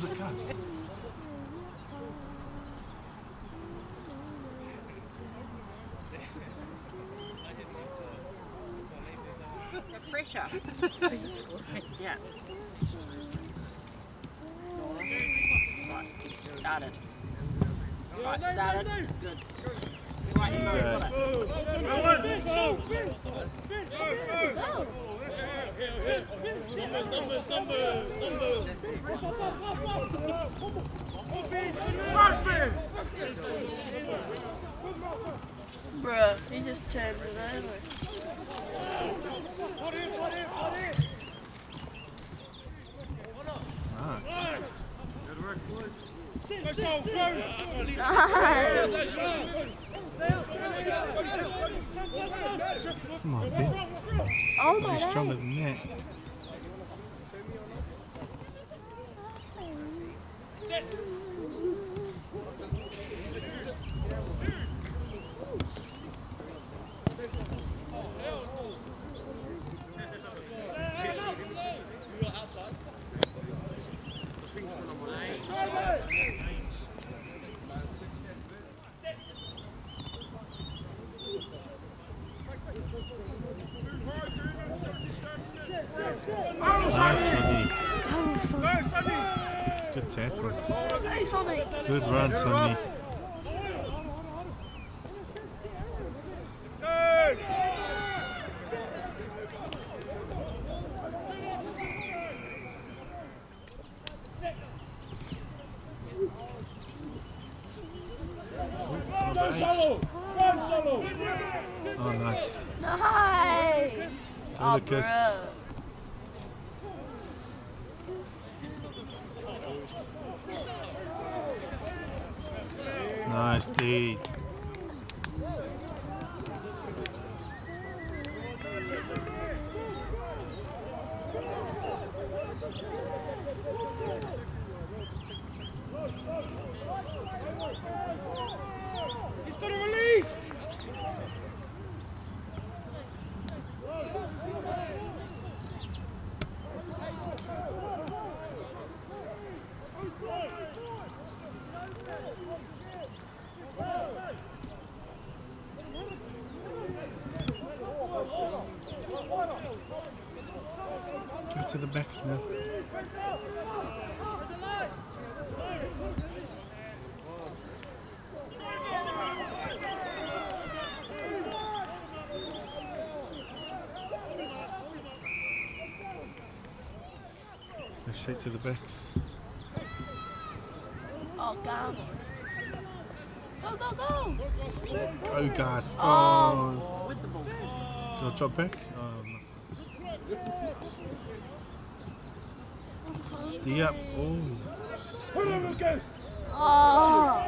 She'd tell Gus. Was it Gus? The pressure. yeah. Right, started. Right, started. Good. Right, you got it. Bruh, he just turned it over. Right. Nice. Come on, Ben. Oh my He's stronger god. than that. Nice, Sonny. Oh, Sonny. Good tackle. Hey, Sonny. Good run, Sonny. Oh, nice. Nice. Oh, Lucas. bruh. Nice, D. Give it to the backs now. Straight to the backs. Oh, God. Go, go, go. Oh, go, Gus. Oh. Oh. With the ball. Can I drop back? No. D up. Oh. Oh.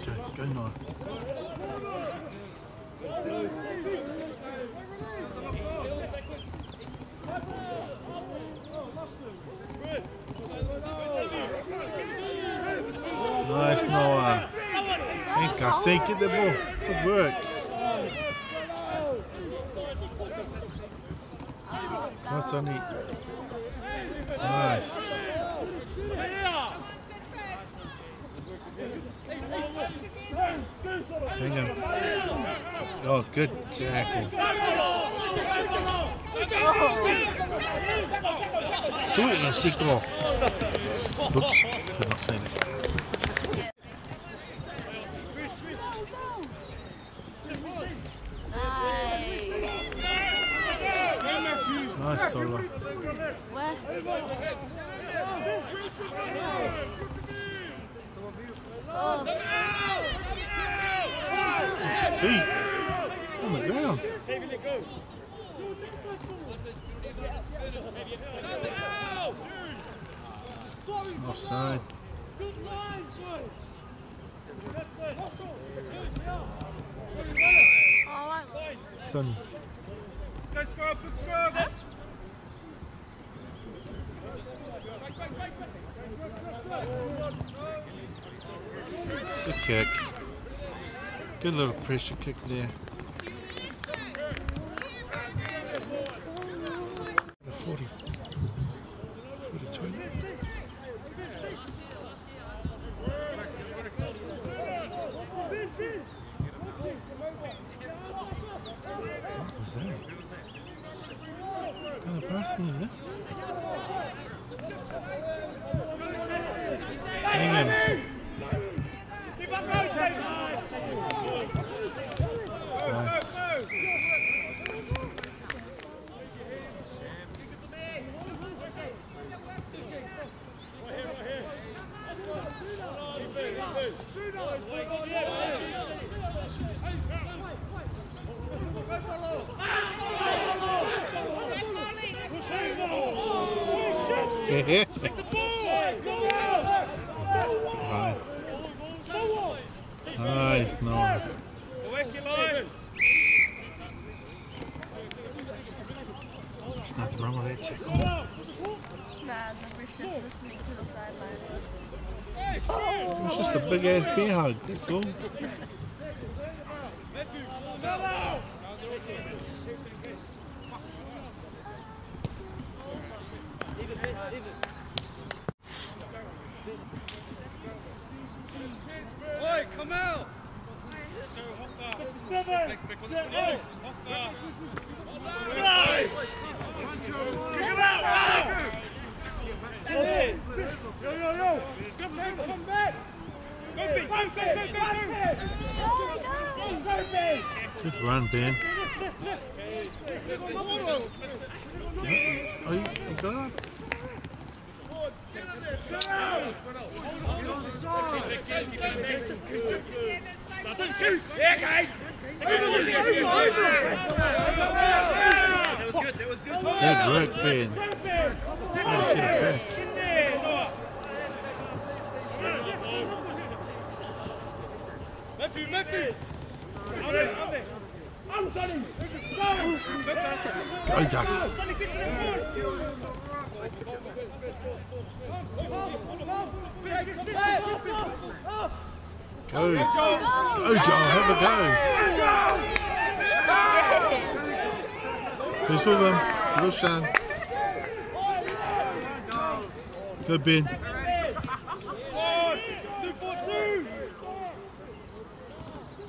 Okay, go now. Nice, Noah. Gussie, get the ball. Good work. Nice on it. Nice. Hang on. Oh, good tackle. Do it, Yashiko. Oops, could not say that. Solo. Where? His feet. It's on the ground. Offside. all right. Good kick. Good little pressure kick there. Nice, no. Nothing wrong with that tackle. It's just a big ass bear hug, that's all. Oi, kom out! Good run, Ben. Oh, you, you got it? Good work, Ben. Gotta get it back. Matthew, Matthew! Go, Gus. Go. Go, Joel. Have a go. Who's with him? Roshan. Good, Ben. One, two, four, two!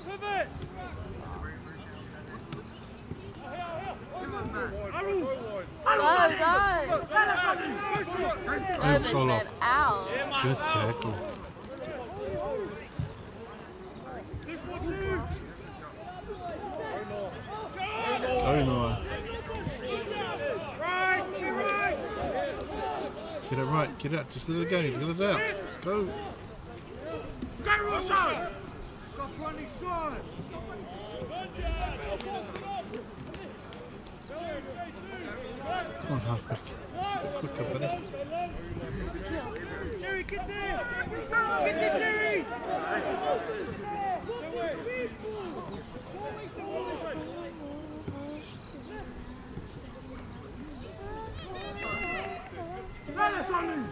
Pivot! Go, go! Good Urban follow. went out. Good tackle. Go, Noah. Right, keep right! Get out. Just let it go. Let it out. Go. Go, stride! Come on, halfback. Quicker, buddy. Jerry, get there! Get there, Jerry! On.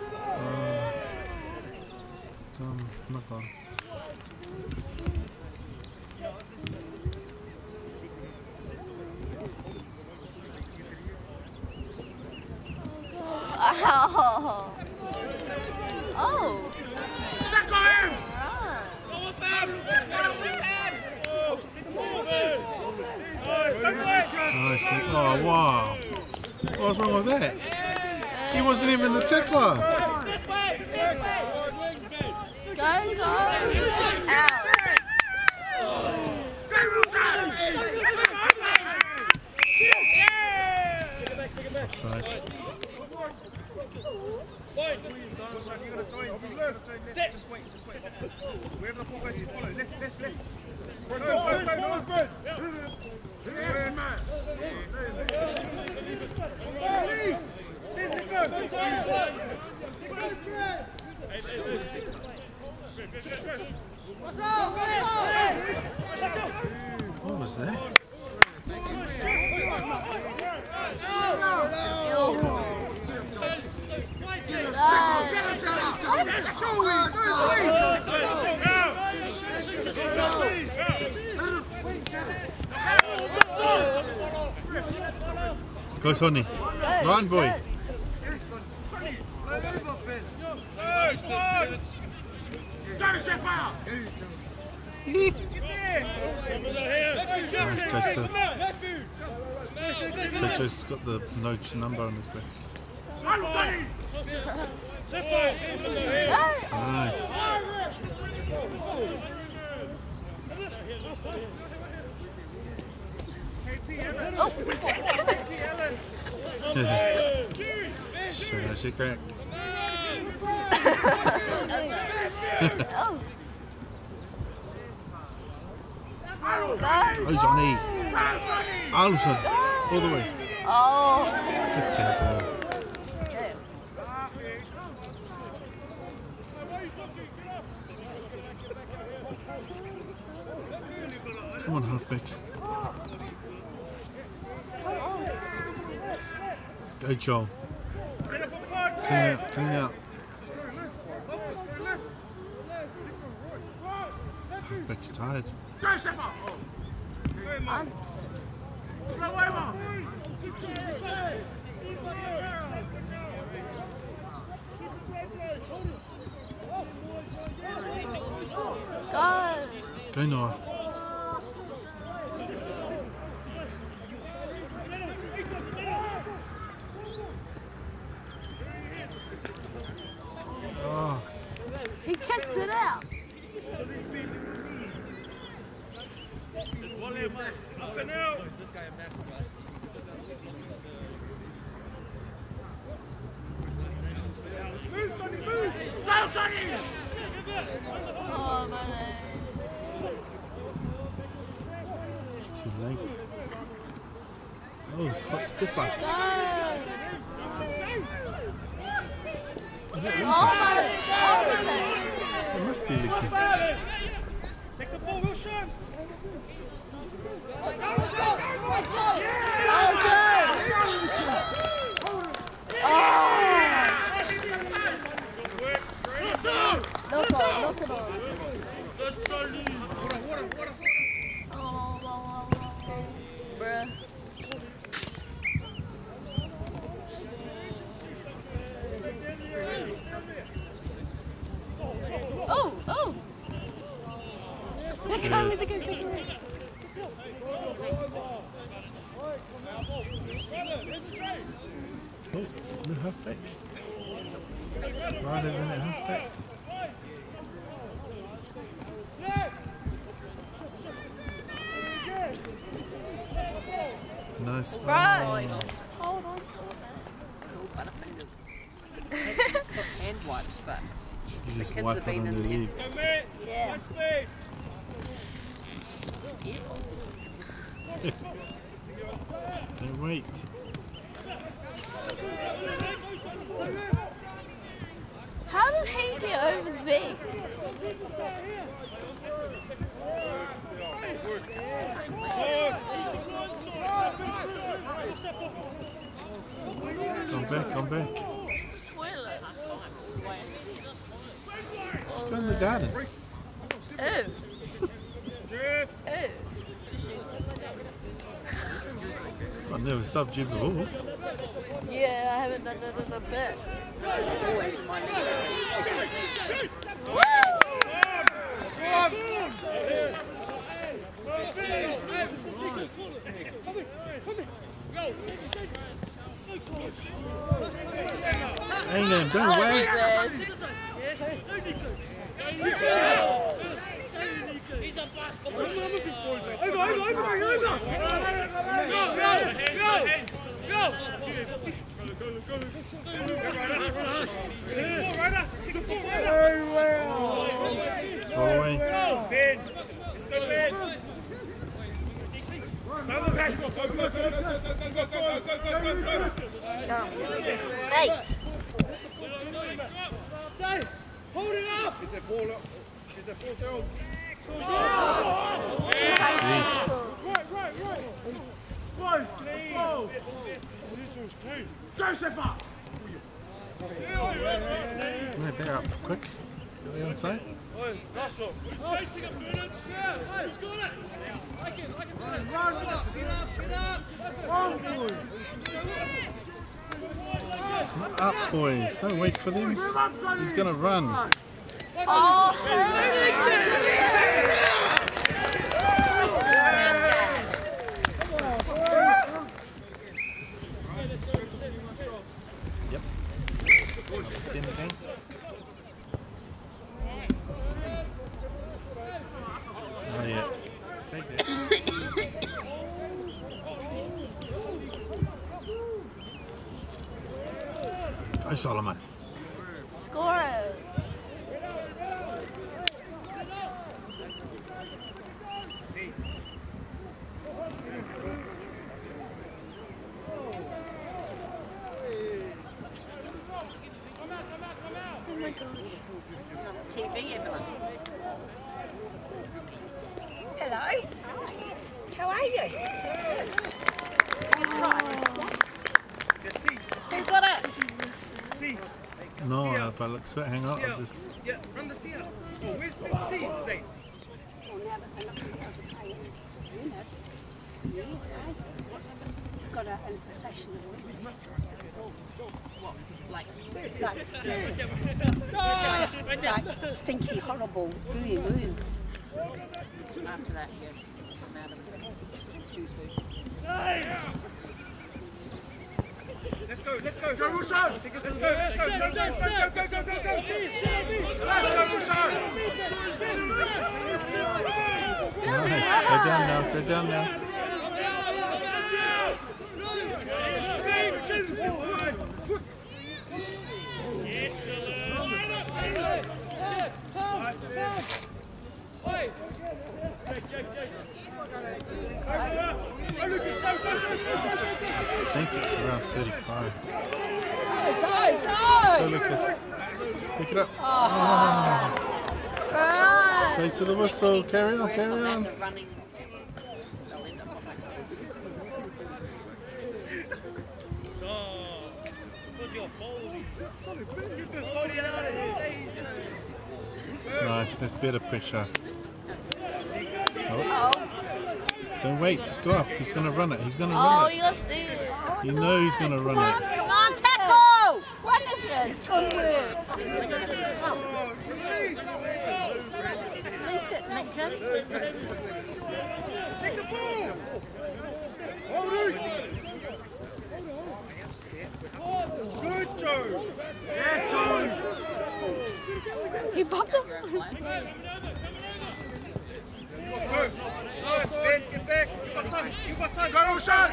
Ow! Oh! Oh. Oh, wow. What's wrong with that? He wasn't even in the go! Offside. Just wait, just wait. Wherever the ball goes, you follow. Left, left, left. Go, go, go, go, Yes, man. Please. What was that? Go Sonny. Run boy so Joe's got the no number on his back. Nice. Oh. yeah. Sure, she cracked oh. Oh, Johnny. Alison. All the way. Oh. Good tackle. Come on, halfback. Go, Joel. Clean out, clean out. Mike's tired. Go. Go, Noah. It's too late. Oh, it's hot stepper. Go. Is it Lincoln? It must be Lincoln. Take the ball, Wilson! Oh. Knock on, knock it on. Oh, wow, wow, wow. Bruh. Oh, oh! That guy was a good take away. Oh, new halfback. Rod isn't at halfback. Nice. Right. Oh, Hold on to Cool butterfingers. Hand wipes, but you just kids have been in your there. legs. it. Yeah. Don't wait. How did he get over there? Come back, come back. Toilet. Just go in the garden. Ew. Ew. I've never stopped you before. Yeah, I haven't done that in a bit. Always my negative. Hang Ain't them do wax. Go away. Go, Ben. It's good, Ben. Eight. Hold it up! Is the ball up? Is the ball down? Oh! Yeah. Right, right, right! Close, close! Joseph up! Right, they're up quick. Are they on side? He's chasing. Yeah, he's got it. Up, boys. Up, boys. Don't wait for them. He's gonna run. Oh, Oh yeah. Take that. Go Solomon. score it. Oh my gosh. TV, Evelyn. Hello. How are you? Who got it? T, No, uh, by the looks of it, hang on. T I'll out. just. Yeah, run the T out. Where's Where's T? Zane. Well, now that they're not going to be able to play units, years, eh? Got a infestation of worms. What? Like, Like, like stinky, horrible, gooey worms. after that, yeah. I'm out of it. Too soon. Let's go, let's go. Go, Rushan. Let's go, let's go. Go, go, go, go, go, go, go, go. Let's go, Rushan. Go down now. Go down now. I think it's around 35. Go, Lucas. Pick it up. Right. Play to the whistle. Carry on. Carry on. The running. They'll end up on my Nice. There's better pressure. Oh, Don't wait. Just go up. He's gonna run it. He's gonna oh, run it. you lost it. You know he's gonna run it. Come on, tackle! One of you. Good work. Release it, Lincoln. Take the ball. Good, Joe. Yeah, Joe. He popped up. You're a player. Go. Go, Ben, get back. You got time. You got time. Go, Rushan.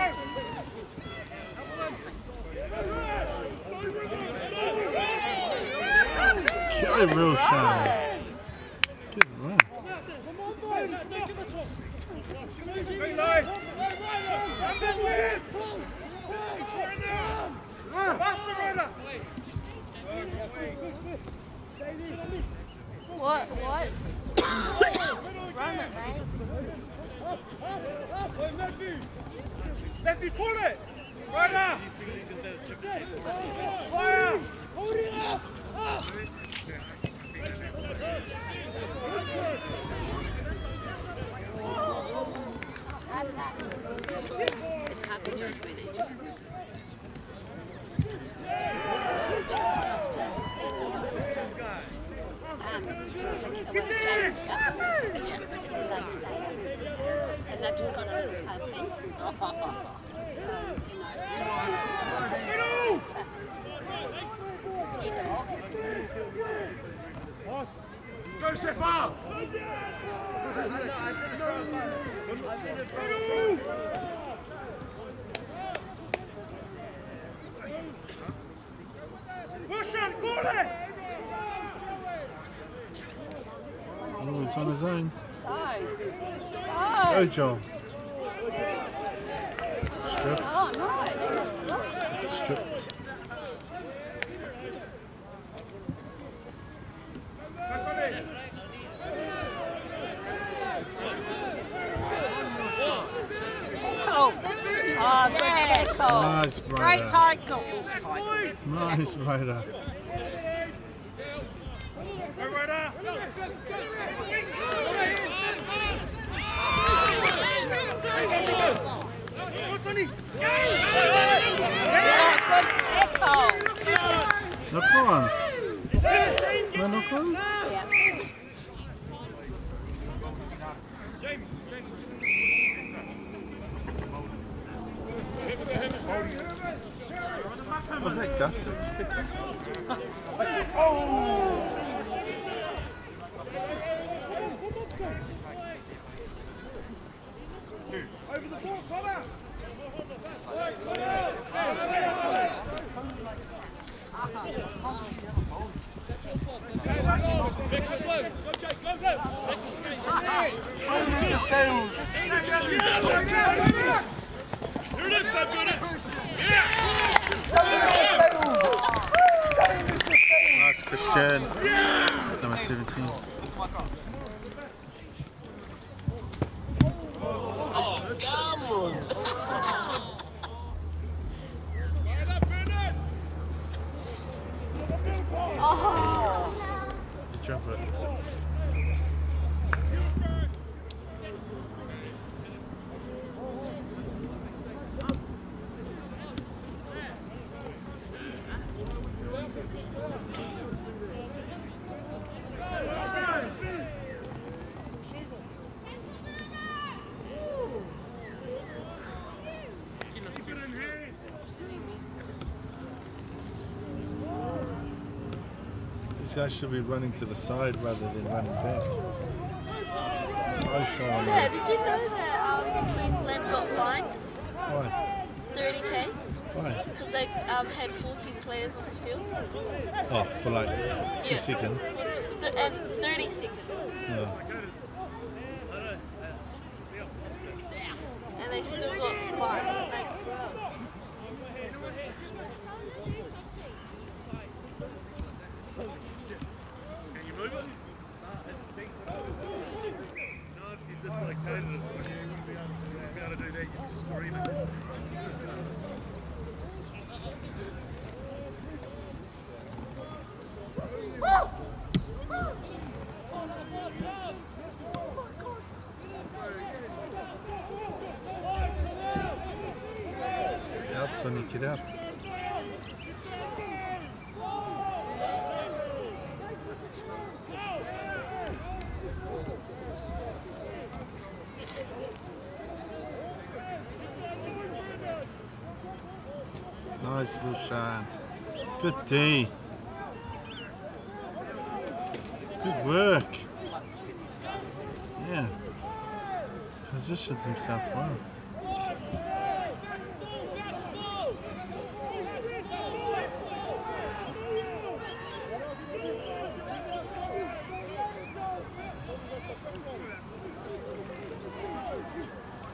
Go, real shine. Good run. Go, line. Run this way. What? What? Run it, mate. Lefty, pull it. Ryder. Fire. It's hard to judge with each other. Because I stay. And I've just got a, a thing. So, you know, it's Middle. Get off. Go, Stefan. Middle. Rushan, call it. He's on his own. Go. Go, Go. Stripped. Oh, no. They must have lost it. Stripped. That's on. Oh. Oh, good tackle. Great Ryder. tackle. Nice Ryder. Go, Ryder. What's on it? Knock on. No, knock on. Yeah. Was that Gus that just kicked it? Over Nice, Christian. Number 17. Guy should be running to the side rather than running back. I him. Yeah, did you know that um, Queensland got fined Why? 30k Why? because they um, had 14 players on the field? Oh, for like two Yeah. seconds. And 30 seconds. Yeah. And they still got fined. Like, bro. Can you move it? No, if you just like turned it, you wouldn't be able to, be able to do that. You'd be screaming. Out, Sonny, get up. Nice, little shine. Good D. Good work. Yeah. Positions himself well.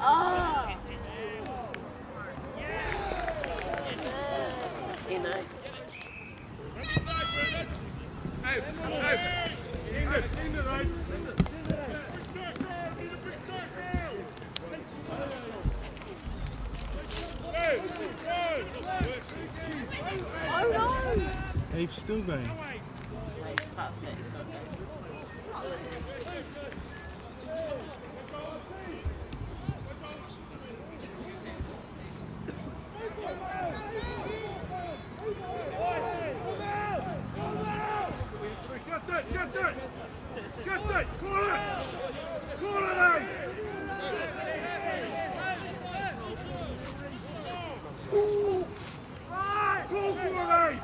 Oh. Tino. Hey, hey. England, England, right? Oh no! Ape's still going. Wait, past it. He's got to go. Shut it, shut it! Shut it! Call it! Call it out! Call for it out! Call for it!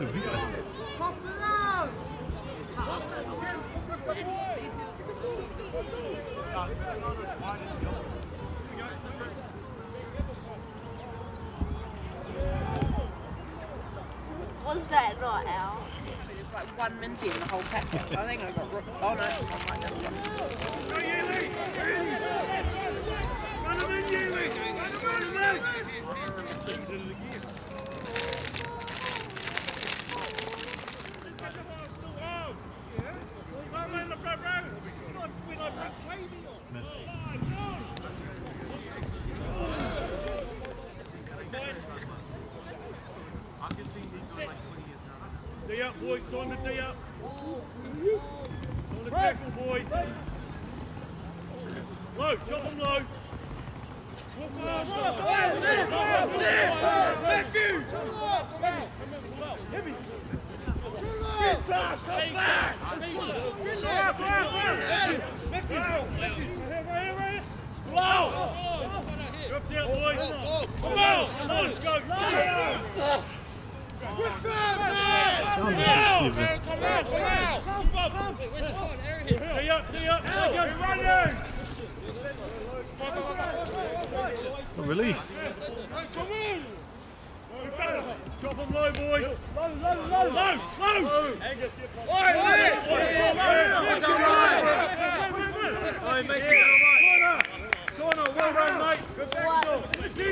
Oh, Victor. Was that not out? One minty in the whole packet. I think I got. Oh no, I might have one. Go, Yeely! Run him in, Yeely! Run him in, Leg! Boys, time to D up. Time to tackle, boys. Low, chop them low. Let's go! Drop down, boys. Come on, come on, go. Sound effects even. Tee up, tee up. Go, running. A release. Drop them low, boys. Low, low, low. Low, low. Angus, get Corner, well run, mate. Good tackle. See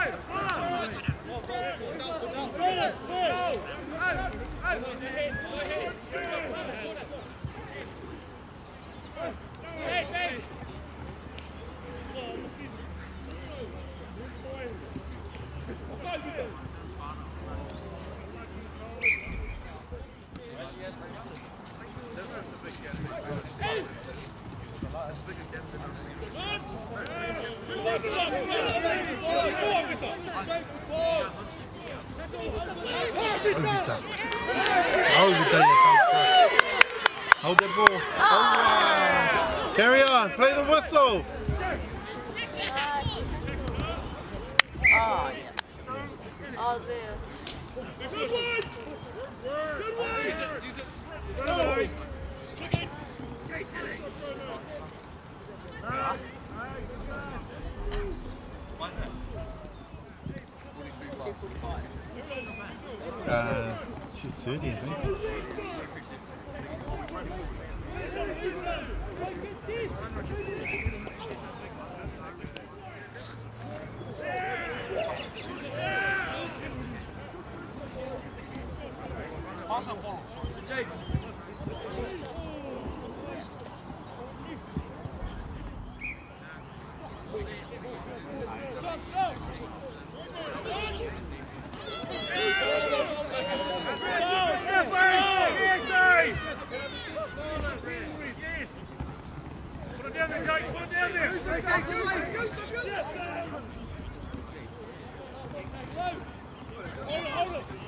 the leg. Tackle. Hey, Ovita. Ovita, you dumb fuck. Hold the ball. Oh, wow. Carry on. Play the whistle. Uh, 230, I think. Put it down there, Jake. Put it down there. Hold it, hold it.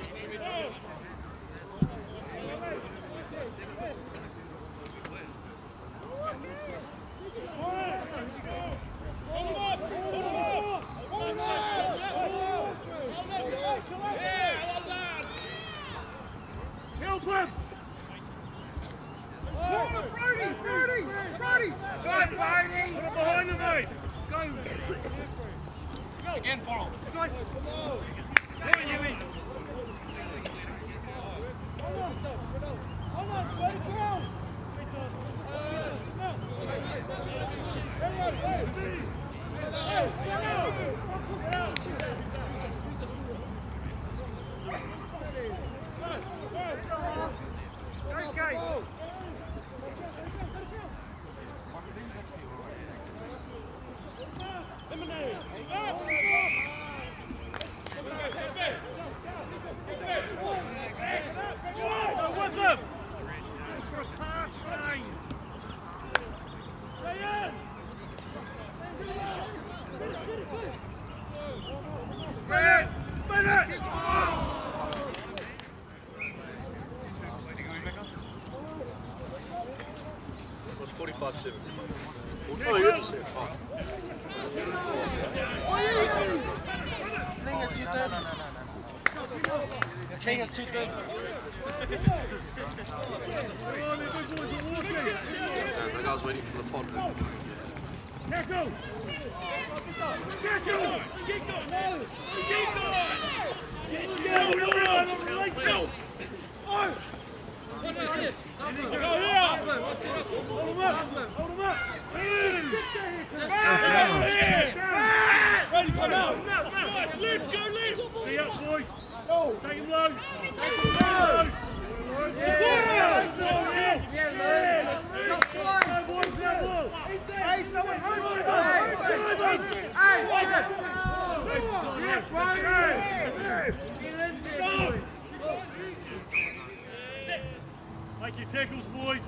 Make your tackles, boys.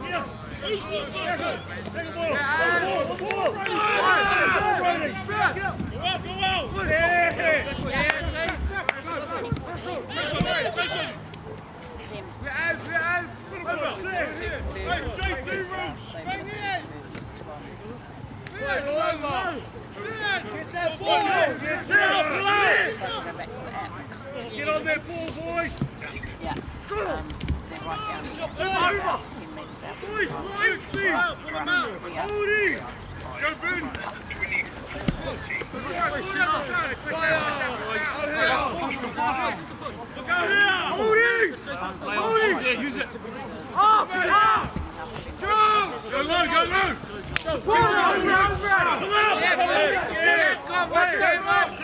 Yeah. Get that ball. Get up to that. Go back to the app. Get on that ball, boys. Yeah. Um, they're right down here. Over. 10 metres out. Boys. Up, up. Go. Go low, go low. Go, go, go, go. Come out. Yeah, come on,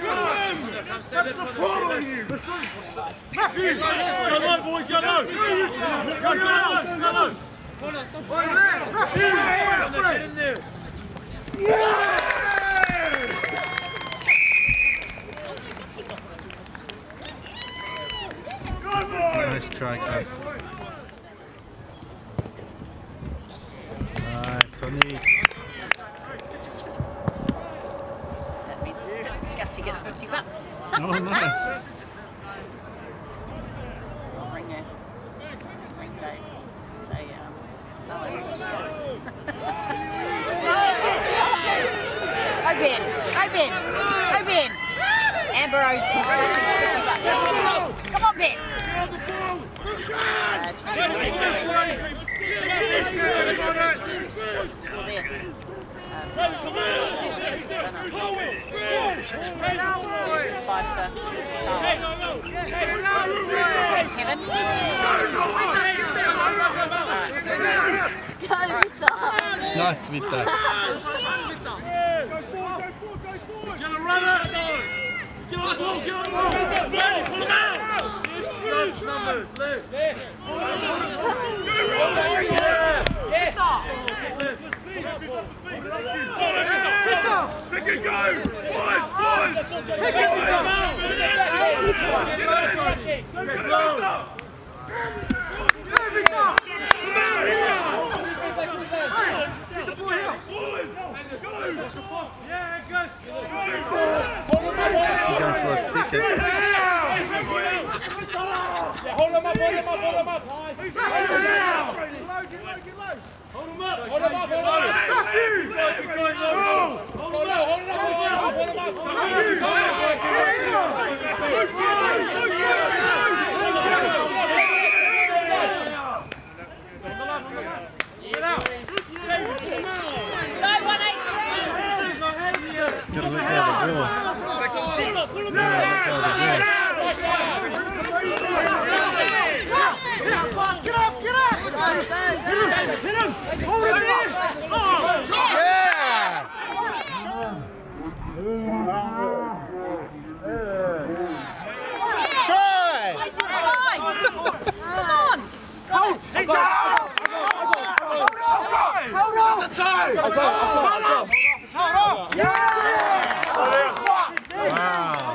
come on. That's the ball on you. Go low, boys, go low. Go, go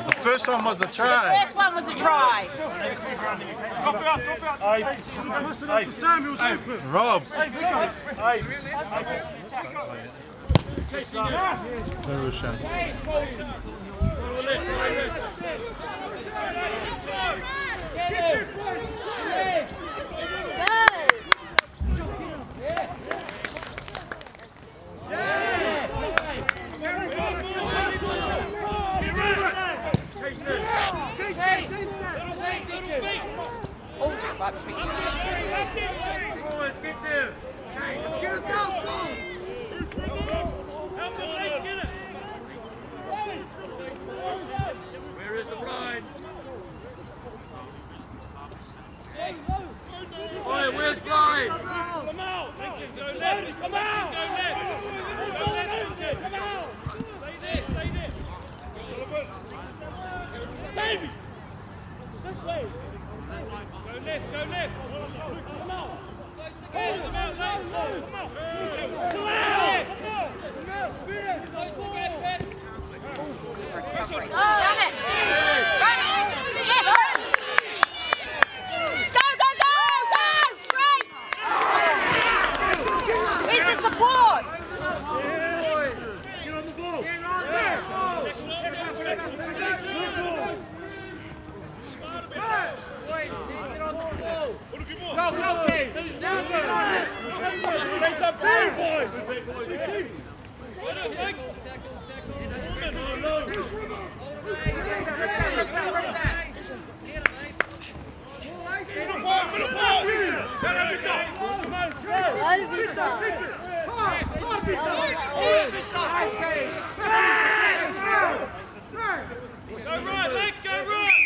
The first one was a try. The First one was a try. Rob. Marusha. Oh, right between you. Where is the bride? Oi, where's Blind? Come out! Come out! Got it! Go, go, Kate. It's a big boy. Big boy. Big Go, Vita. Go right, leg, go right.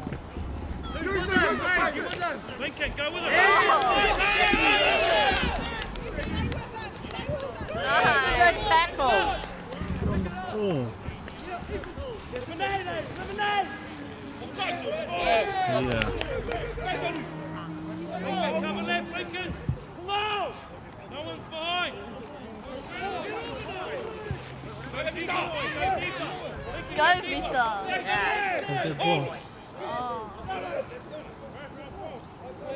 come prepared. Go with it. Good tackle. Get on the ball. Yes. Yeah. Cover left, Lincoln. Come. No one's behind. Go deeper, go deeper. Go, Vita. Hold that ball. Oh. Winger, winger, drop, drop the leg. Yeah. Go. What? Lost it.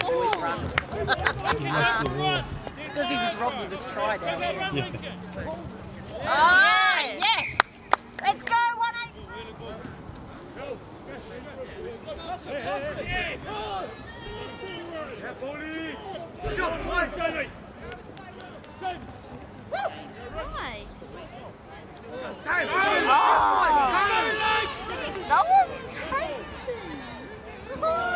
Boys run. He lost the ball. It's because. Yeah. Oh, yes. Let's go. Nice. Oh. No one's chasing.